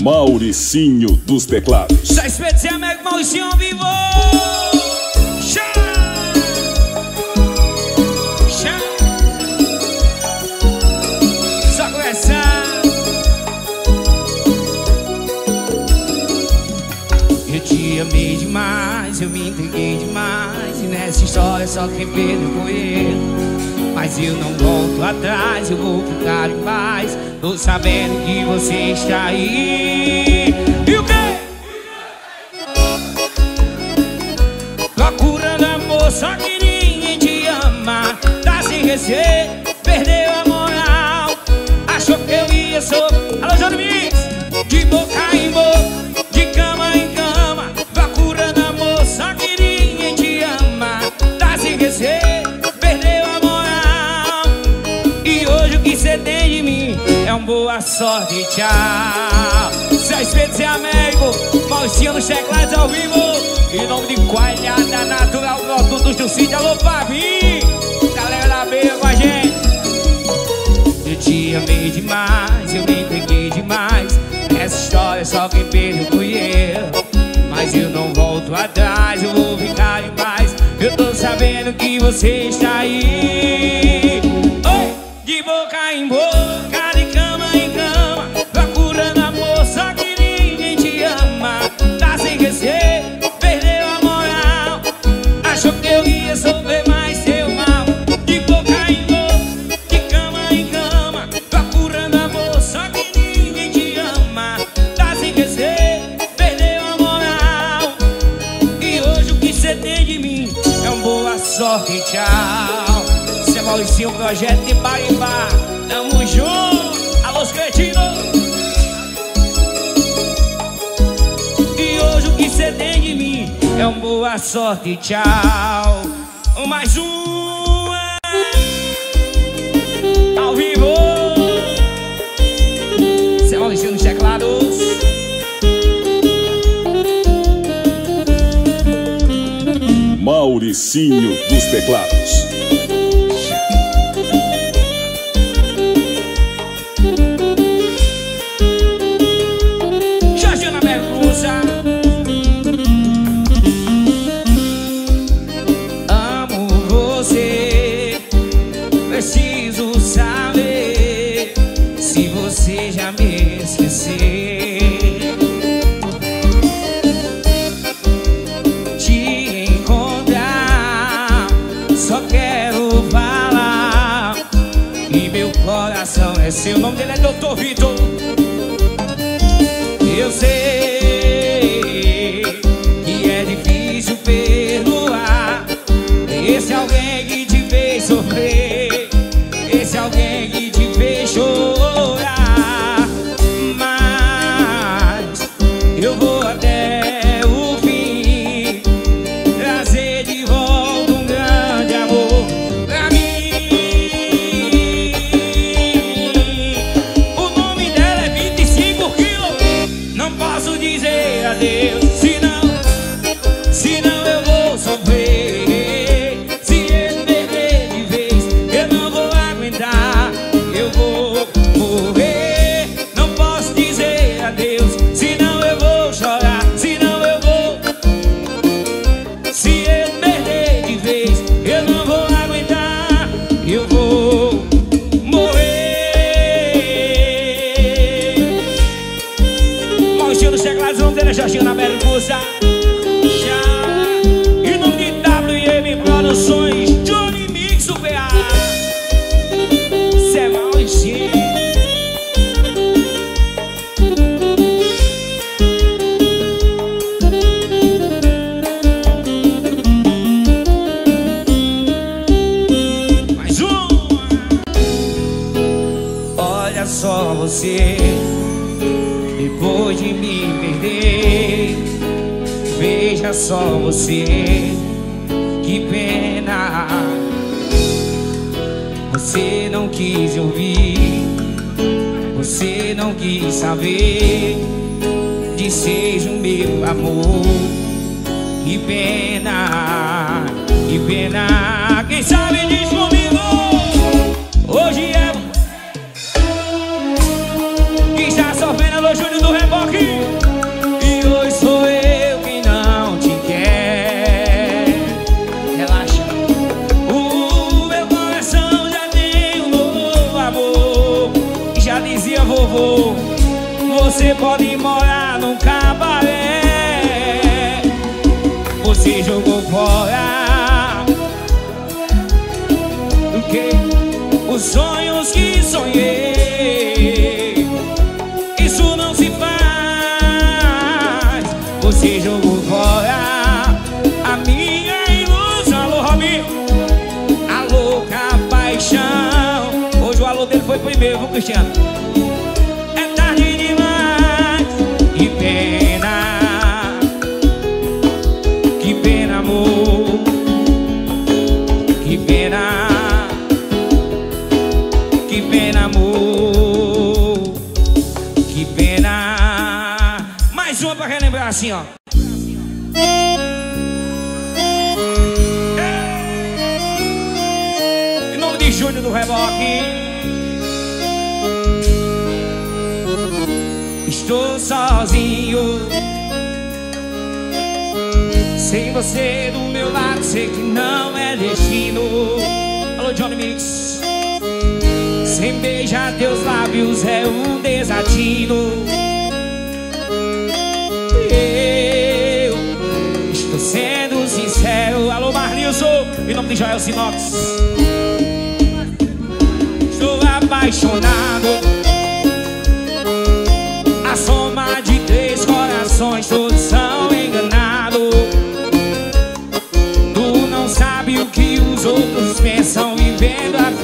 Mauricinho dos teclados. Só especial, amigo Mauricinho vivo. Só começar. Eu te amei demais, eu me entreguei demais. E nessa história só quem foi eu. Mas eu não volto atrás, eu vou ficar em paz. Tô sabendo que você está aí. E o quê? Procurando amor, só que ninguém te ama. Tá sem receio, boa sorte, tchau. Seu espírito é amigo, Maurício nos teclados ao vivo. Em nome de Coalhada Natural, produtos do sítio, alô Pavi. Galera da com a gente. Eu te amei demais, eu me entreguei demais. Essa história só quem fui eu. Mas eu não volto atrás, eu vou ficar em paz. Eu tô sabendo que você está aí. Projeto de Barimbá. Tamo junto, alô cretinos. E hoje o que cê tem de mim é uma boa sorte, tchau. Mais um ao vivo. Mauricinho nos teclados. Mauricinho dos teclados.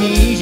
need.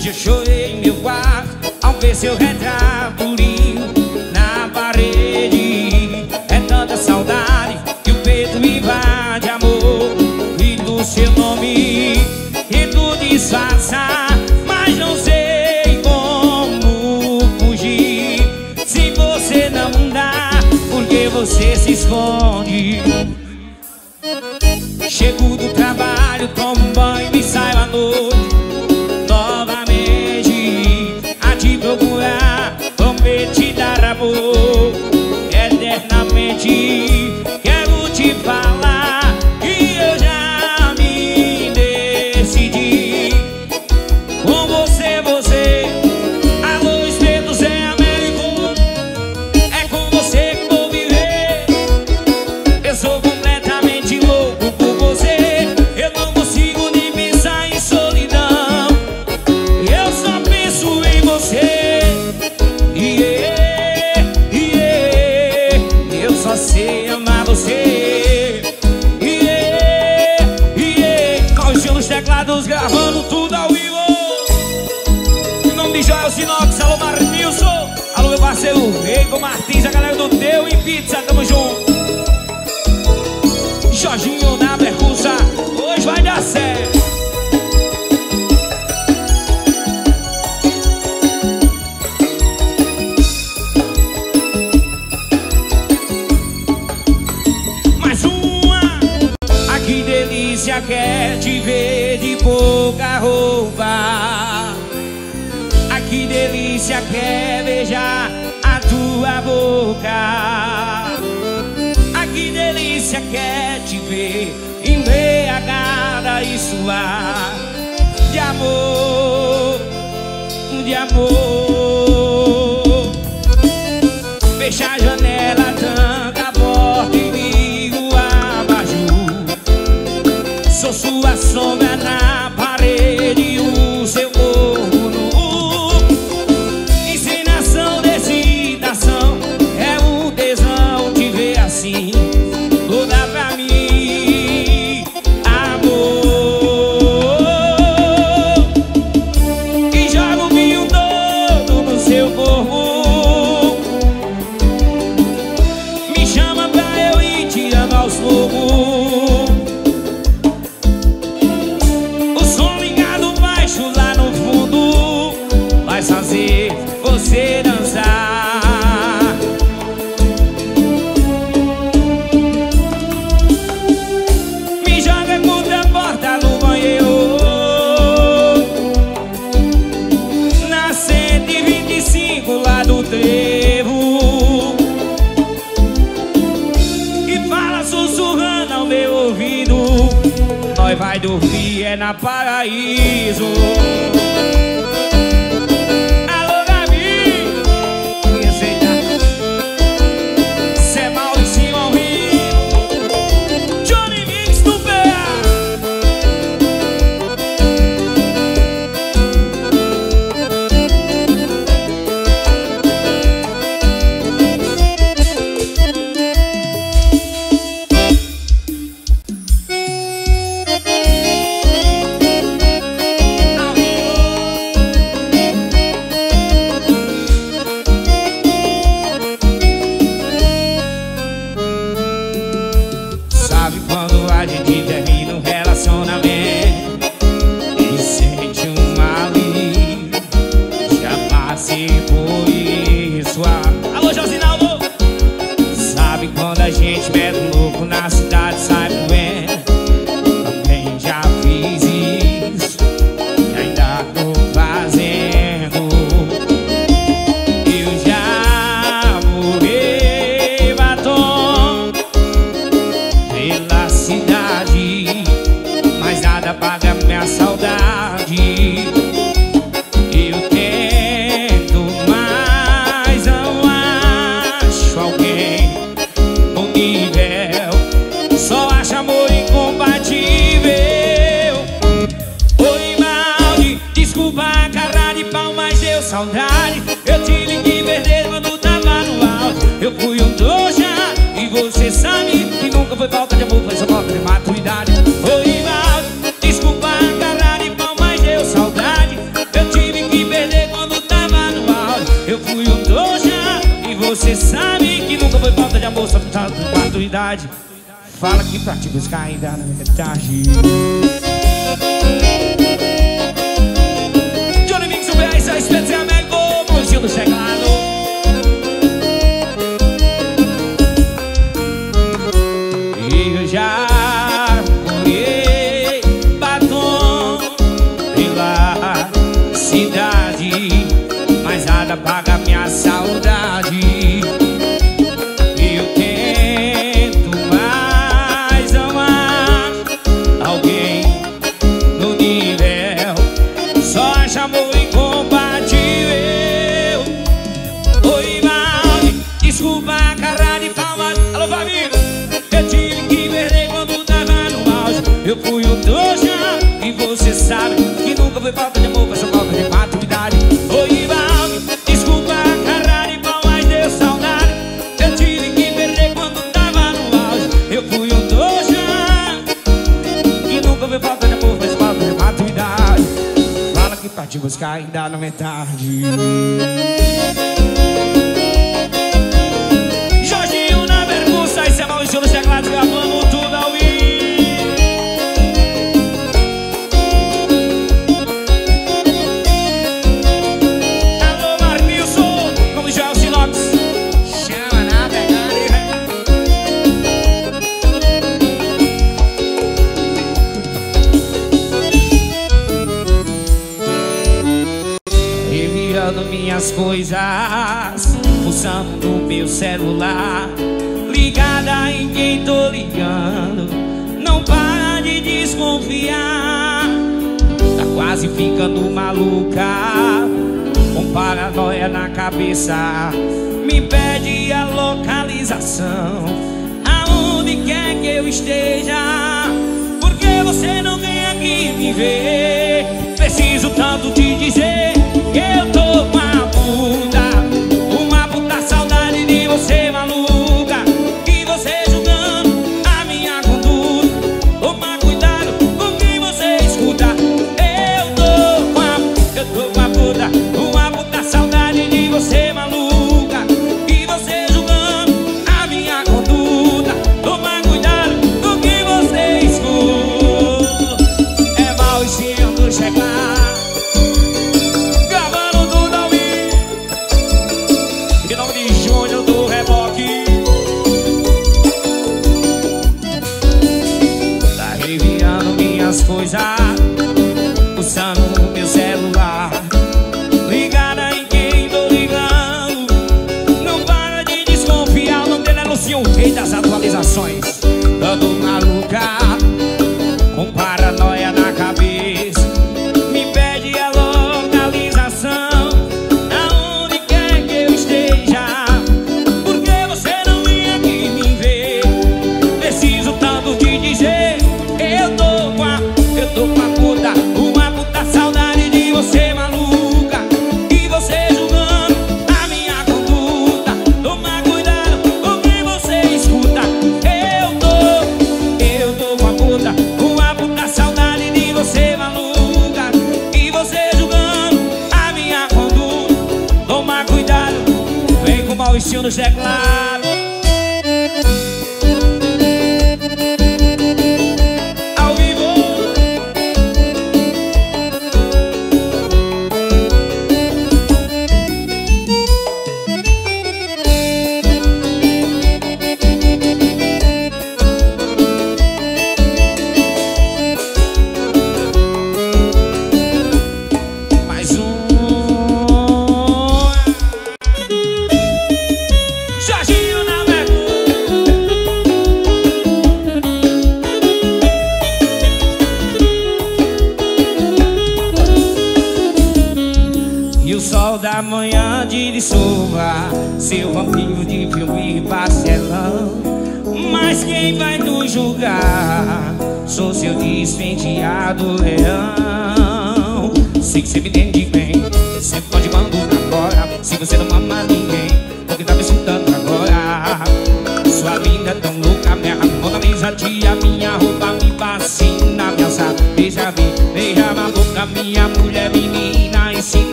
Hoje eu chorei em meu quarto ao ver seu retrato lindo na parede. É tanta saudade que o peito me invade, amor. E do seu nome, e do disfarça, mas não sei como fugir. Se você não dá, porque você se esconde. boca. Ah, que delícia quer é te ver embriagada e suar de amor, de amor. Fecha a janela, tranca a porta e liga o abajur. Sou sua sombra na sorriso Juntando minhas coisas Pulsando no meu celular Ligada em quem tô ligando. Não para de desconfiar Tá quase ficando maluca. Com paranoia na cabeça Me pede a localização. Aonde quer que eu esteja Porque você não vem aqui me ver? Preciso tanto te dizer eu tô com a bunda Uma puta saudade de você, maluco.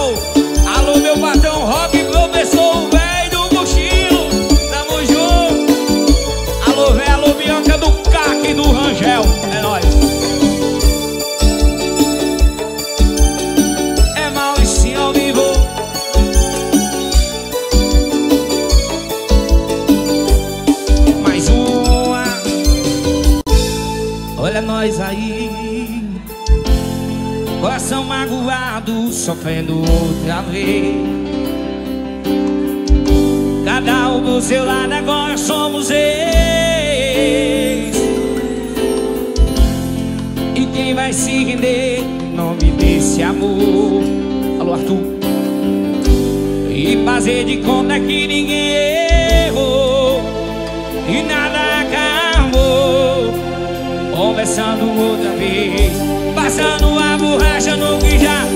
Oh. sofrendo outra vez. Cada um do seu lado agora somos ex. E quem vai se render em nome desse amor? Alô, Arthur. E fazer de conta que ninguém errou e nada acabou. Conversando outra vez, passando a borracha no que já.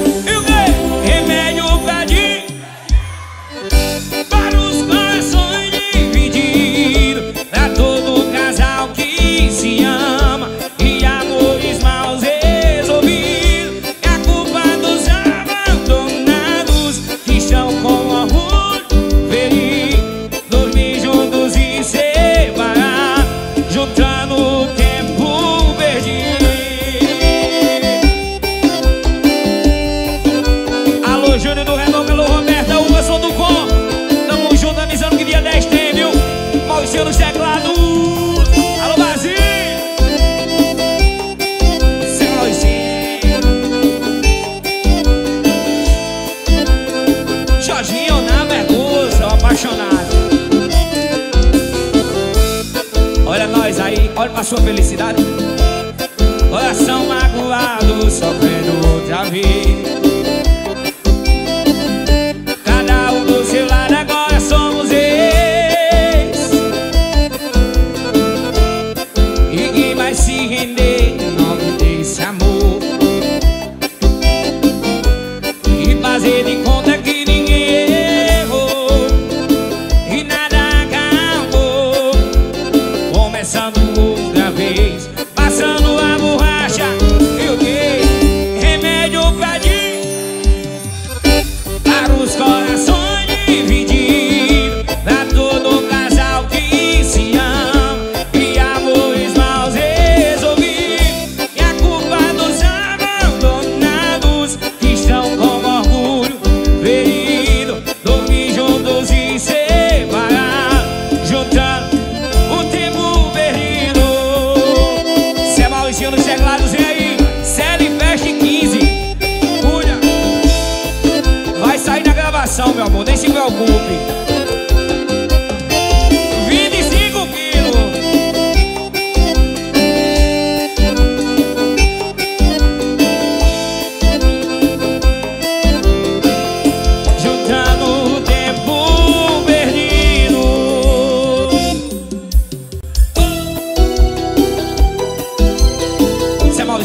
felicidad.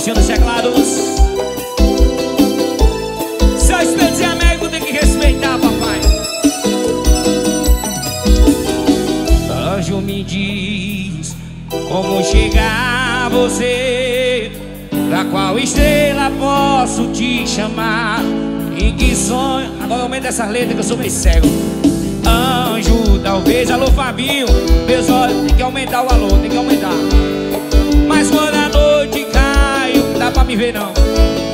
Robertinho dos teclados. Seu Espírito de é amigo tem que respeitar, papai. Anjo me diz como chegar a você. Pra qual estrela posso te chamar? Em que sonho. Agora aumenta essas letras que eu sou meio cego. Anjo, talvez, alô Fabinho. Meus olhos, tem que aumentar o alô, tem que aumentar. Mas quando dá pra me ver não.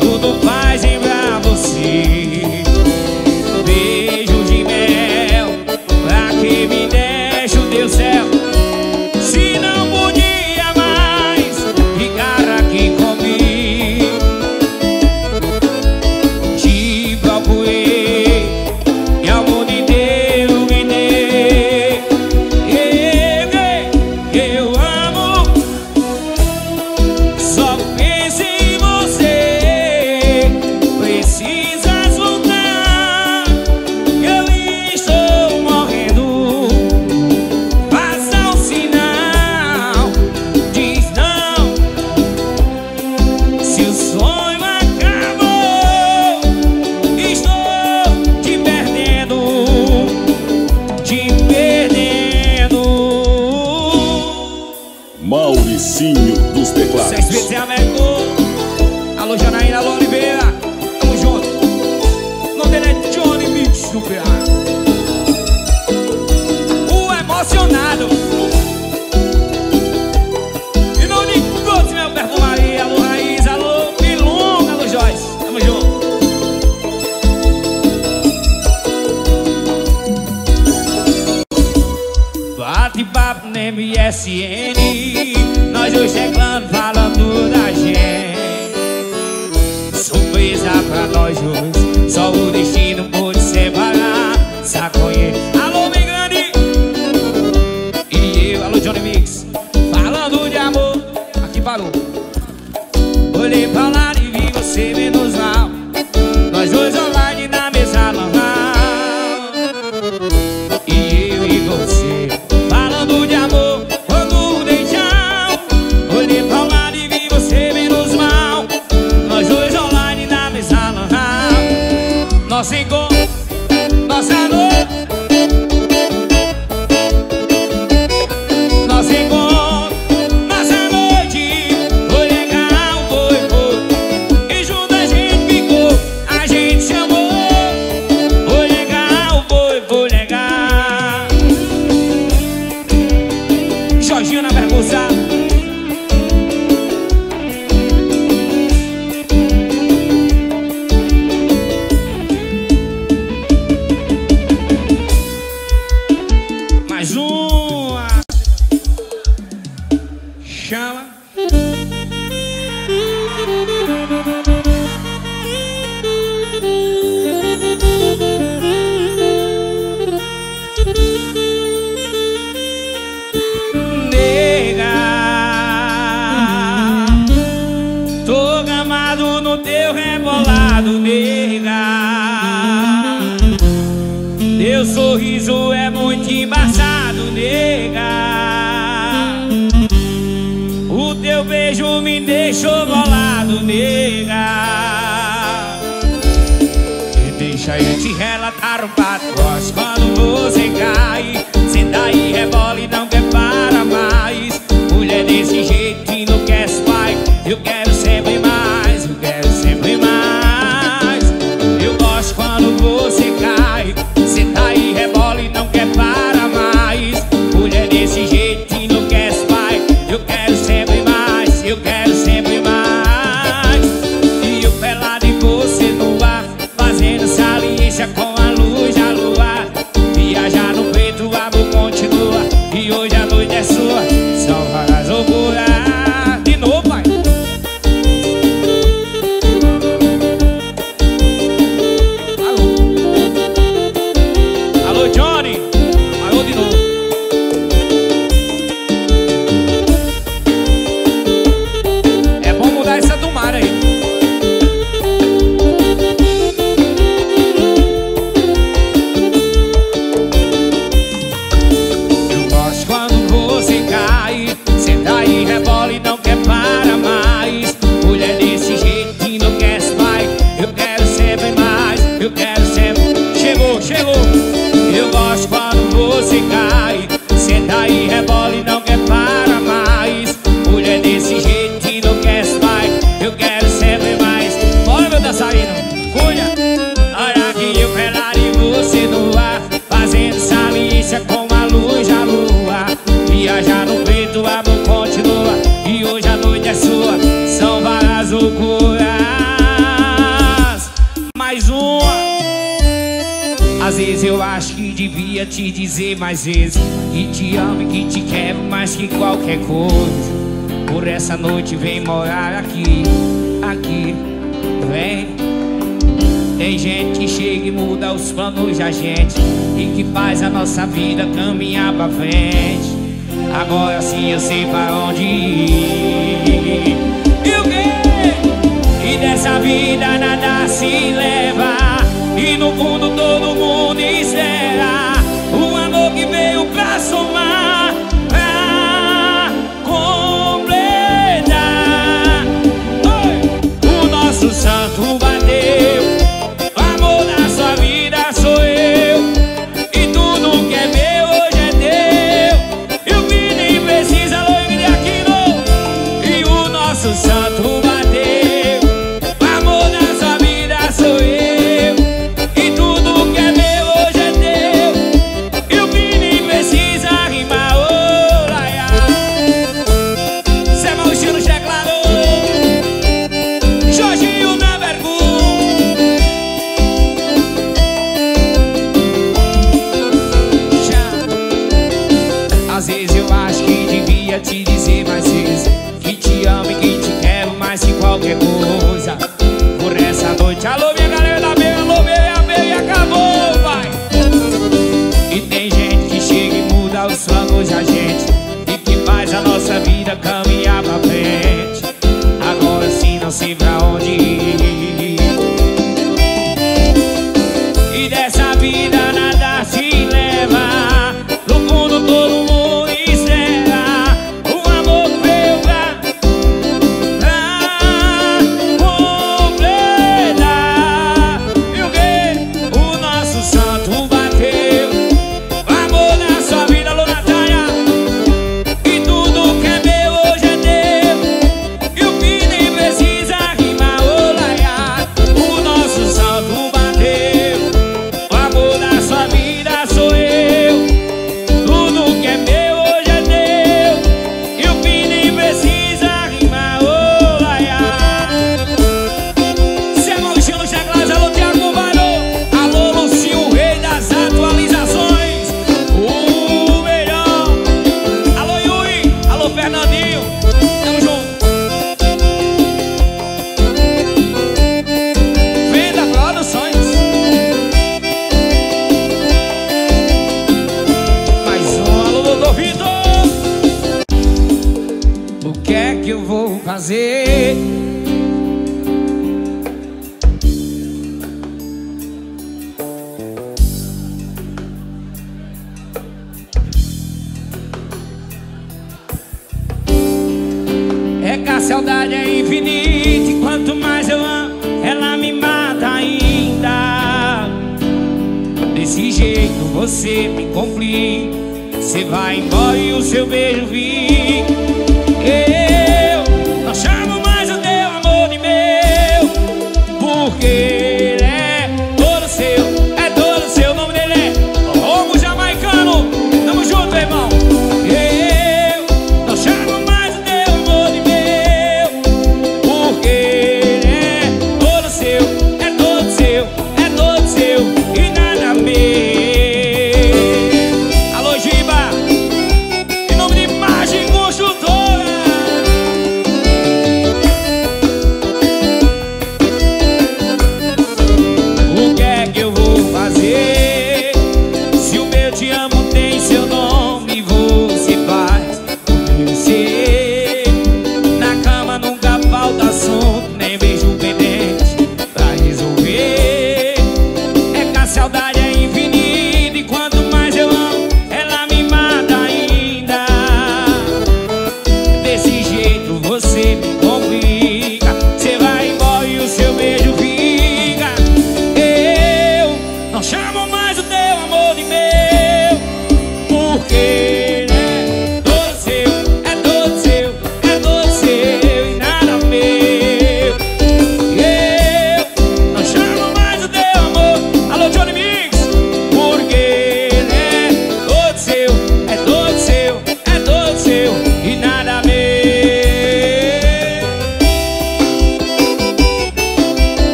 Tudo faz em pra você. nega. Teu sorriso é muito embaçado, nega. O teu beijo me deixou bolado, nega. E deixa eu te relatar um pato Quando você cai, senta e rebola e não queria te dizer mais vezes Que te amo e que te quero mais que qualquer coisa. Por essa noite vem morar aqui, aqui, vem. Tem gente que chega e muda os planos da gente E que faz a nossa vida caminhar pra frente. Agora sim eu sei pra onde ir. E o quê? E dessa vida nada se leva. E no fundo todo mundo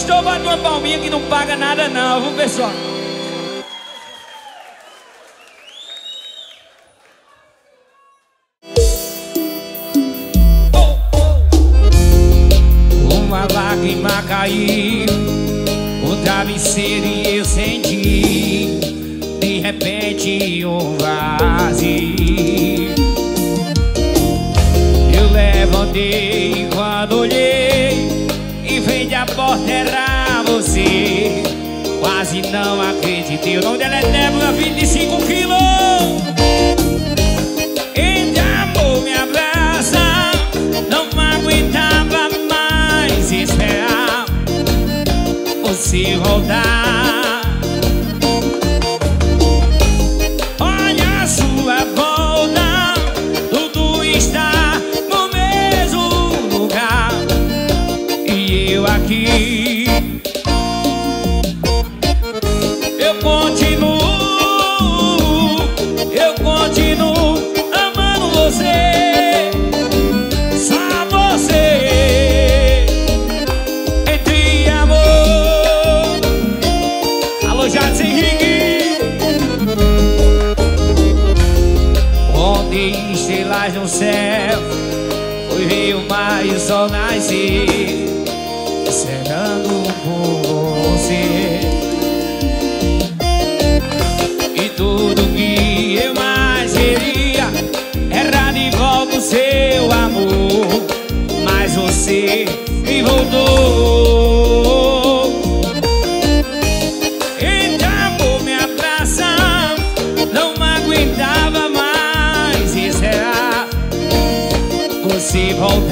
Pastor, bate uma palminha que não paga nada, não, viu pessoal? não acreditei. O nome dela é Débora Vinicius. E tudo que eu mais queria Era de volta o seu amor. Mas você me voltou. Então por me abraçar Não aguentava mais. Será Você voltar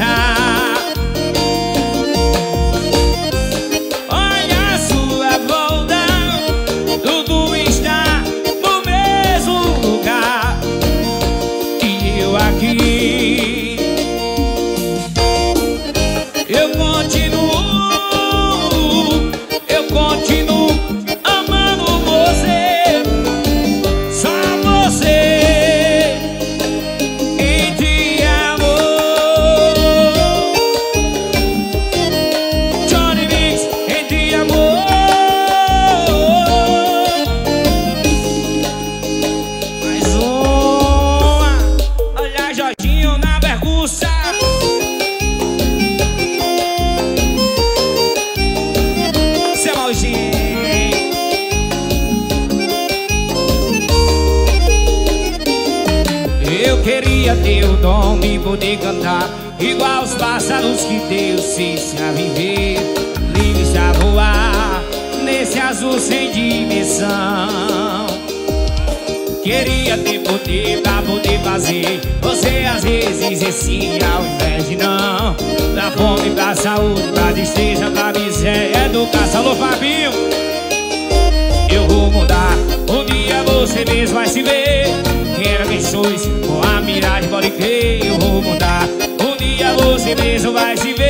poder cantar Igual os pássaros que Deus fez a viver. Livres a voar Nesse azul sem dimensão. Queria ter poder pra poder fazer. Você às vezes esse ao invés de não. Da fome pra saúde, pra tristeza, pra miséria Educação, alô Fabinho! Eu vou mudar. Um dia você mesmo vai se ver. Quem era quem com a miragem pode crer se de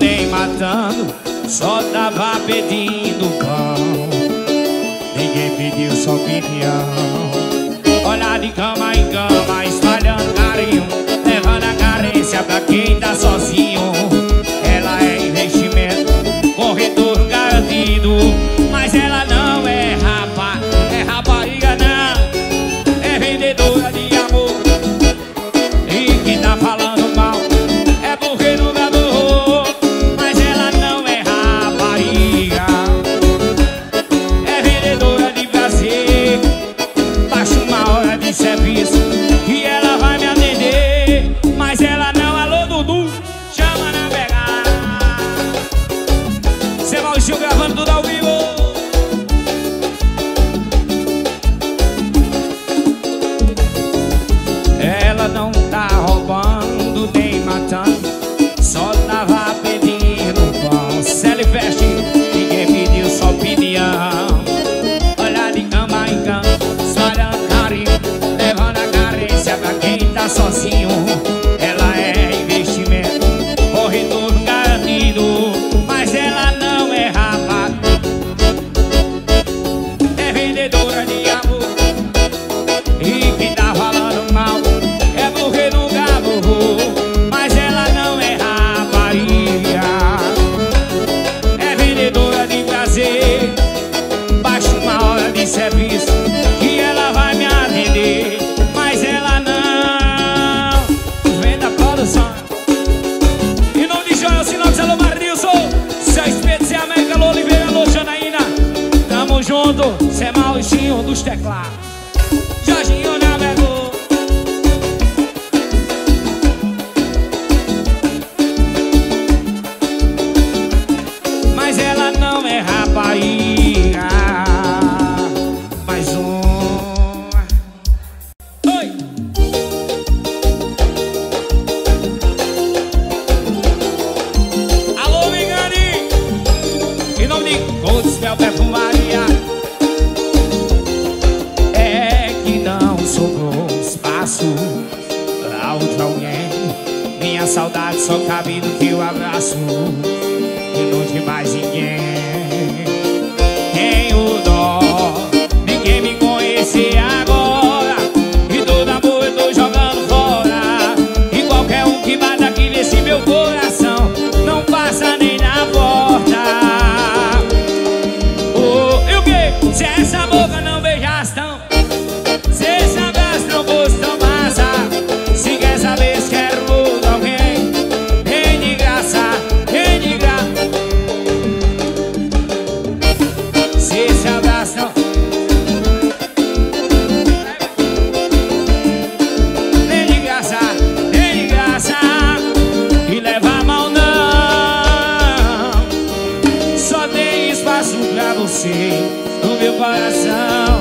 nem matando, só tava pedindo pão. Ninguém pediu, só pedia. Olha de cama em cama, espalhando carinho, levando a carência pra quem tá sozinho. você no meu coração.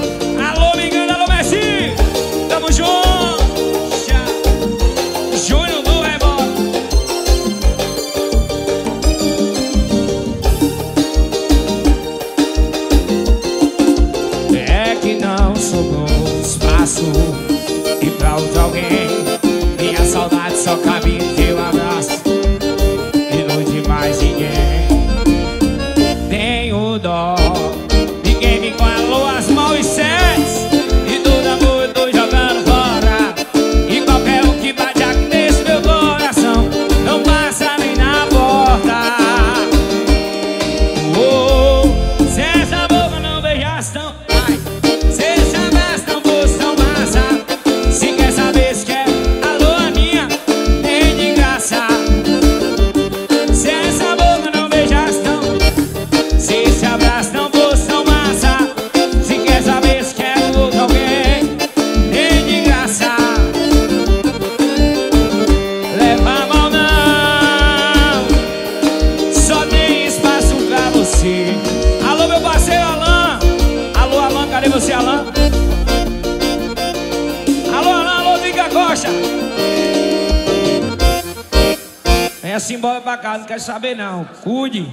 casa, não quer saber não. Cuide.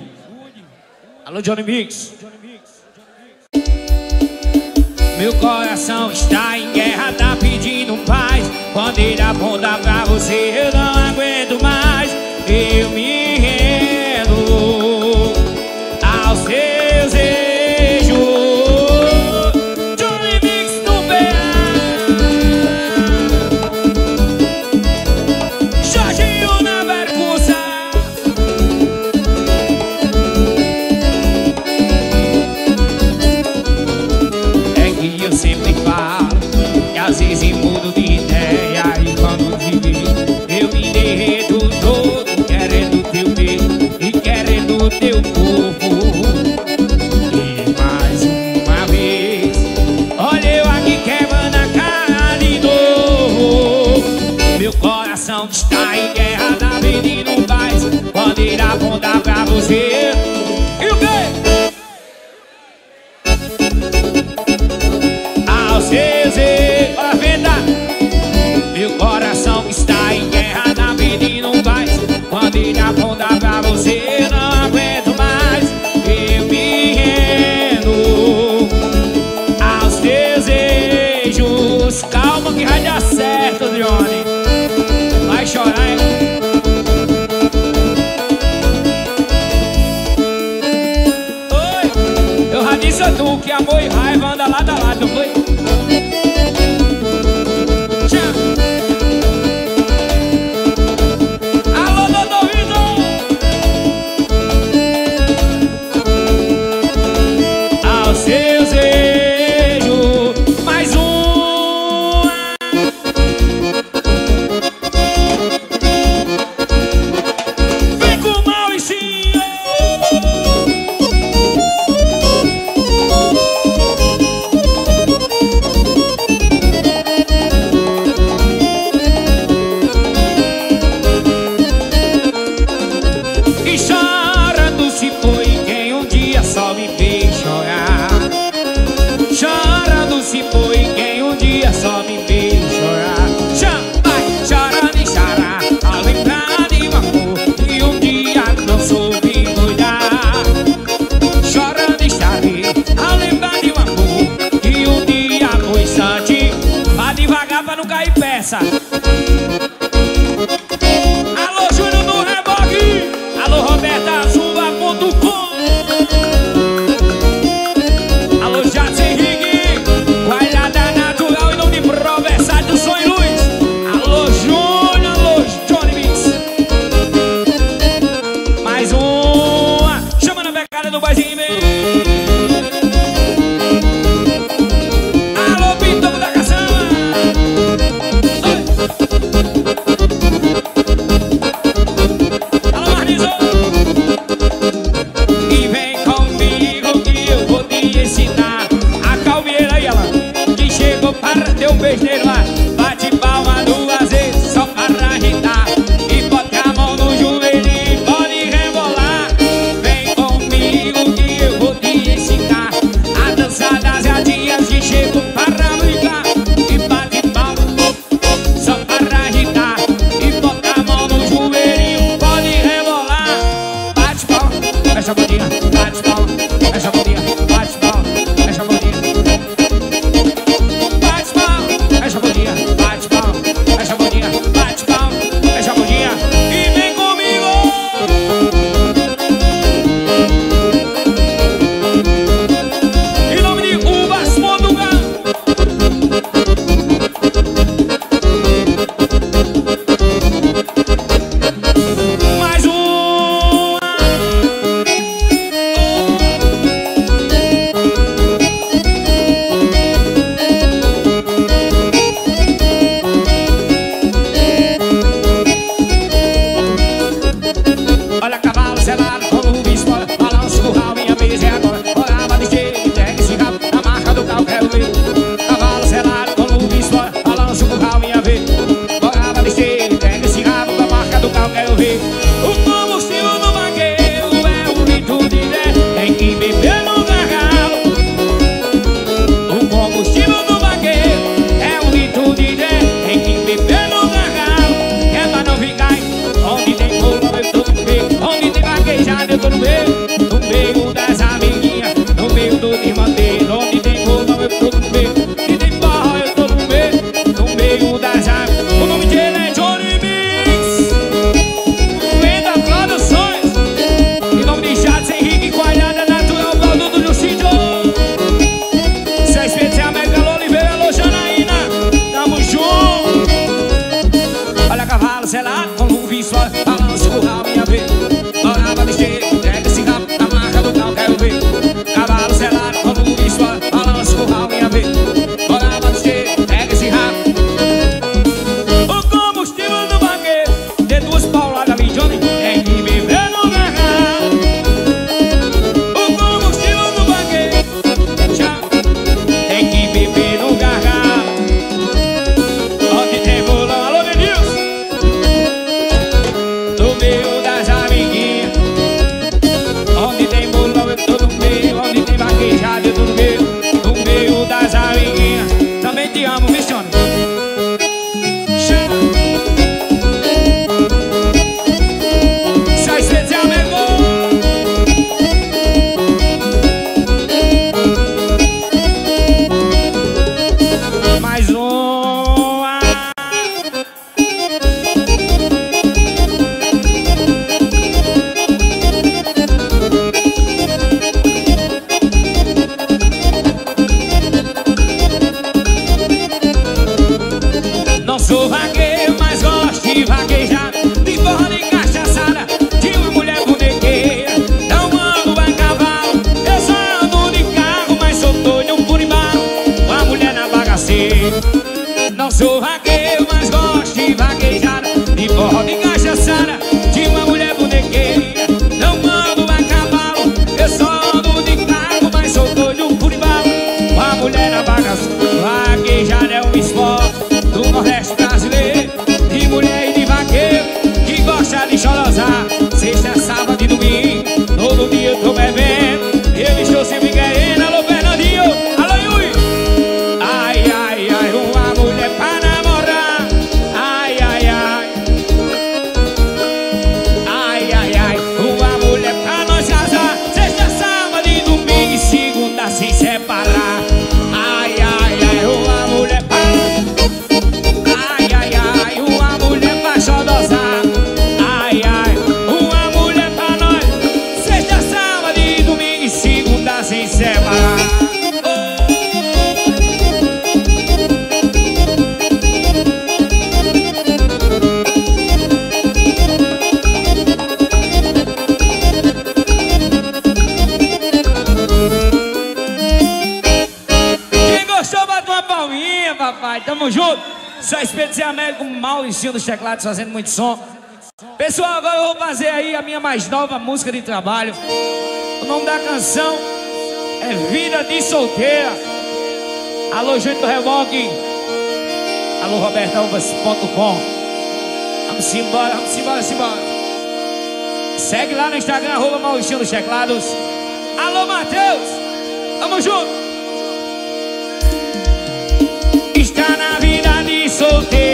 Alô, Johnny Mix. Meu coração está em guerra, tá pedindo paz. Quando ele aponta pra você, eu não aguento mais. Eu me high. Santos fazendo muito som. Pessoal, agora eu vou fazer aí a minha mais nova música de trabalho. O nome da canção é Vida de Solteira. Alô, gente do Revoque. Alô, robertauvas.com. Vamos embora, vamos embora, vamos embora. Segue lá no Instagram, arroba Maurício dos Teclados. Alô, Matheus! Tamo junto! Está na vida de solteira.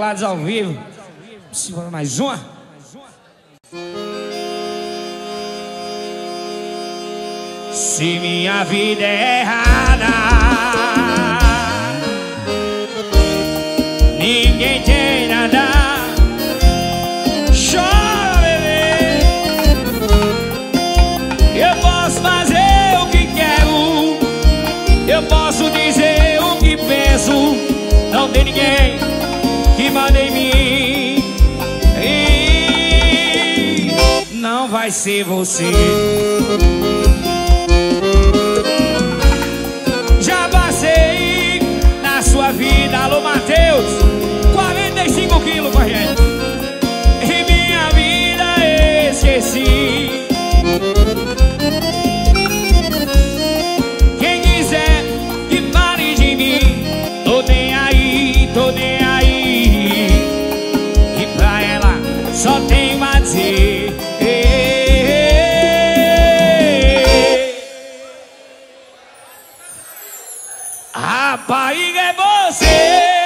teclados ao vivo. você. Já passei na sua vida Alô, Matheus 45 quilos Rapariga é você.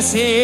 Te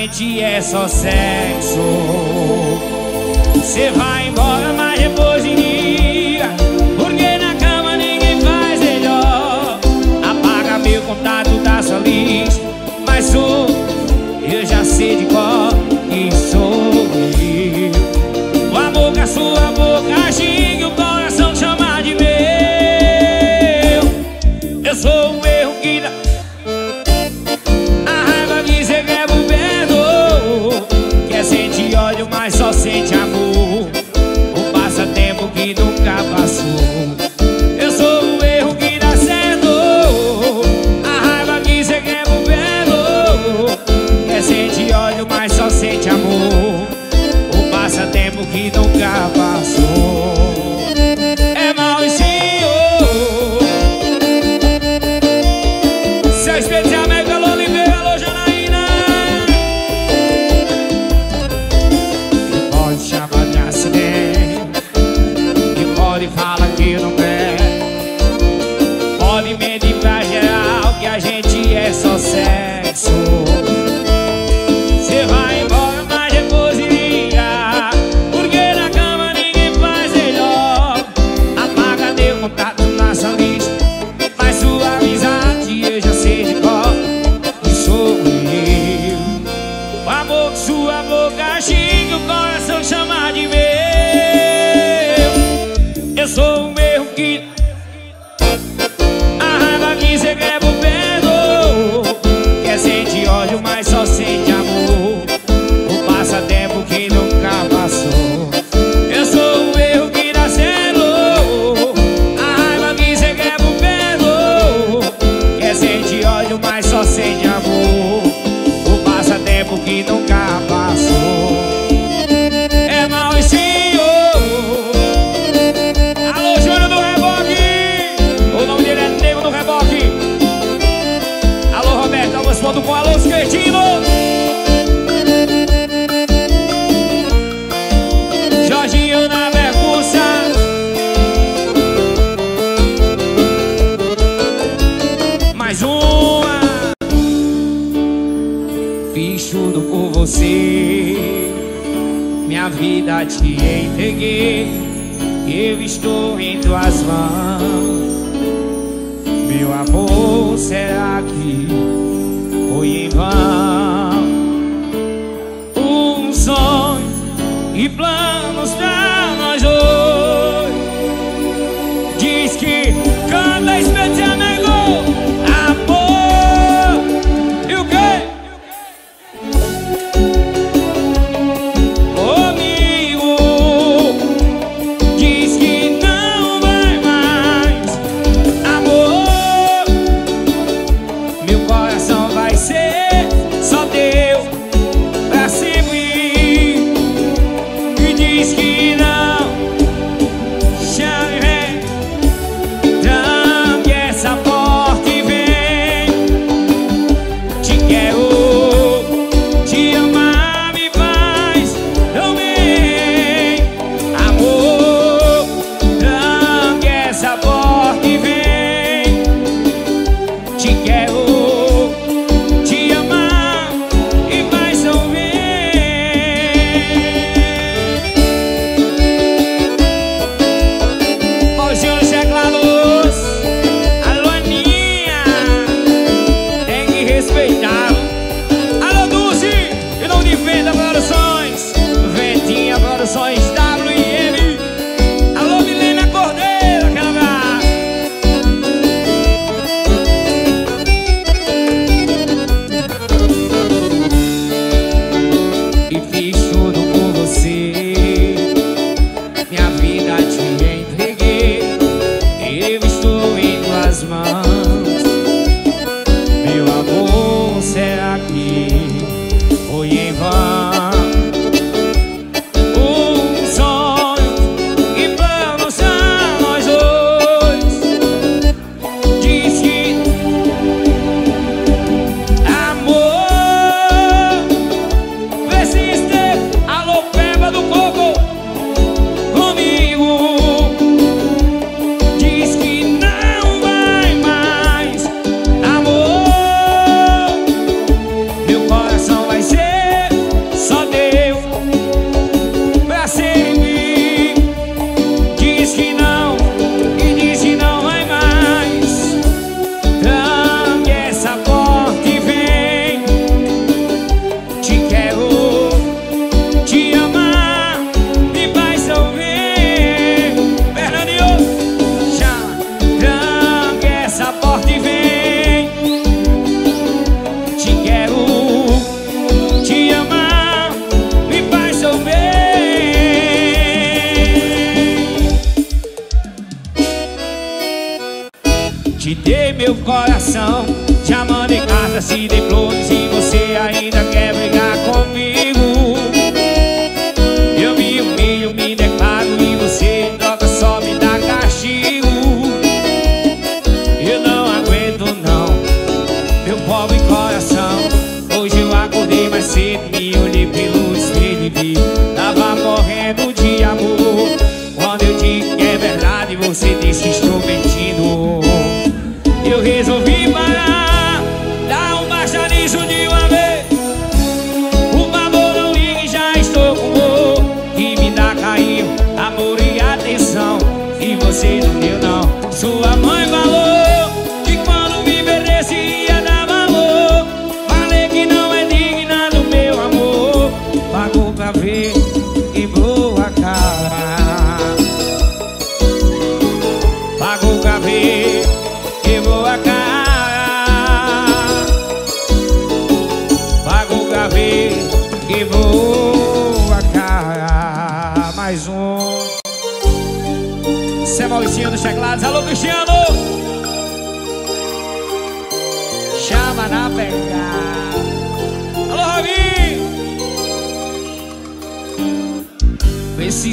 gente é só sexo. Cê vai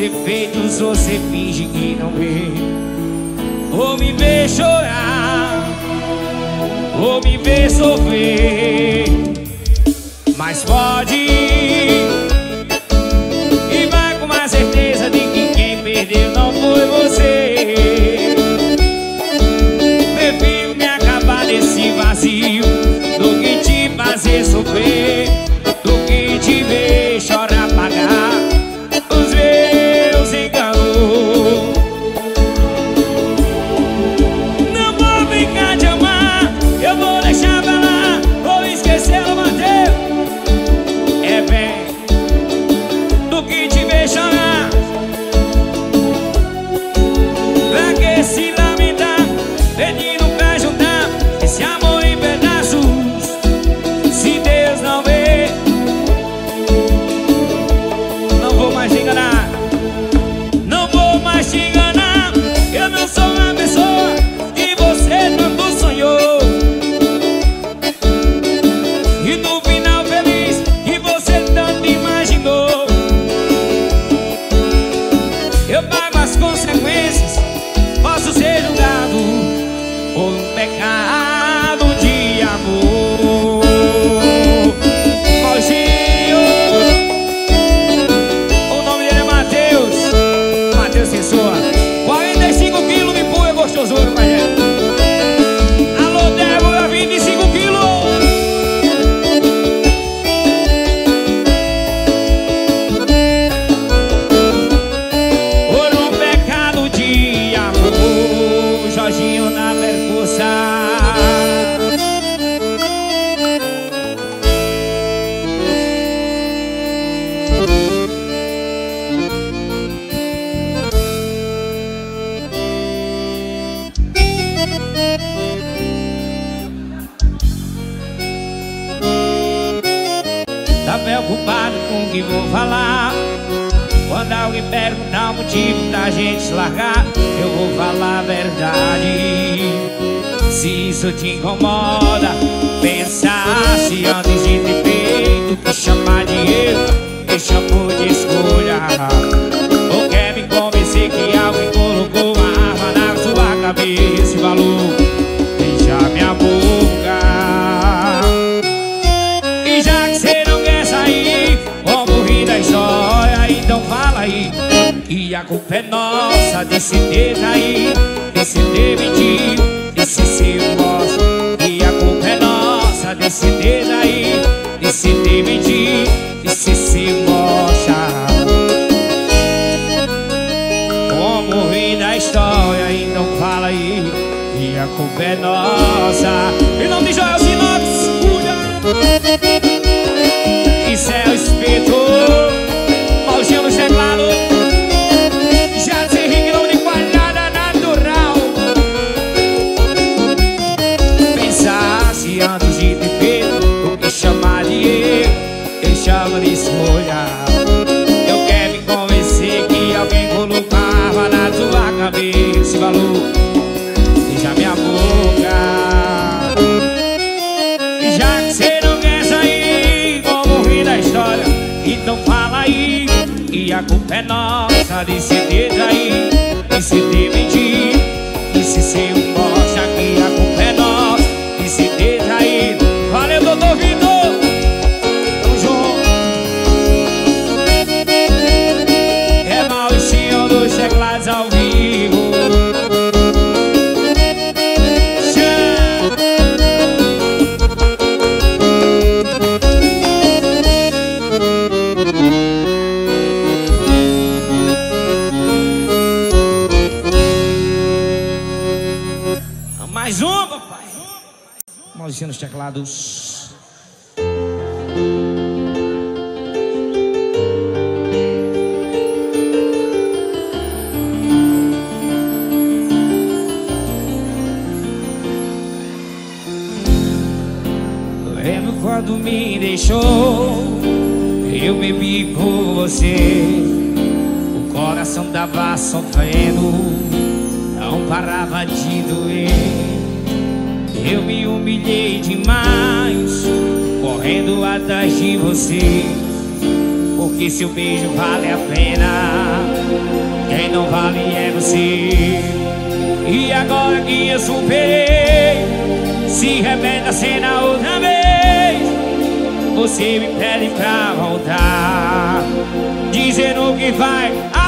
E meus efeitos você finge que não vê E se dê e se dividir, e se se mocha Como ruim da história, então fala aí Que a culpa é nossa. E não de Joel Sinox, cuida. Paris, se déjà deixou Eu bebi com você. O coração tava sofrendo Não parava de doer. Eu me humilhei demais Correndo atrás de você. Porque seu beijo vale a pena Quem não vale é você. E agora que eu superei Se remete a cena outra vez. Você me pede pra voltar, dizendo que vai.